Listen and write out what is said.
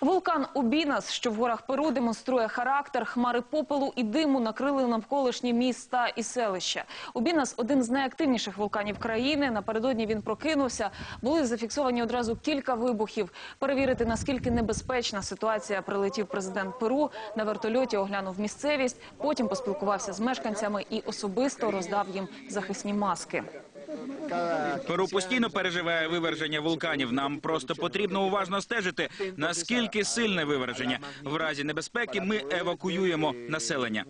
Вулкан Убінас, що в горах Перу, демонструє характер. Хмари попелу і диму накрили навколишні міста і селища. Убінас – один з найактивніших вулканів країни. Напередодні він прокинувся. Були зафіксовані одразу кілька вибухів. Перевірити, наскільки небезпечна ситуація, прилетів президент Перу. На вертольоті оглянув місцевість, потім поспілкувався з мешканцями і особисто роздав їм захисні маски. Перу постійно переживає виверження вулканів. Нам просто потрібно уважно стежити, наскільки сильне виверження. В разі небезпеки ми евакуюємо населення.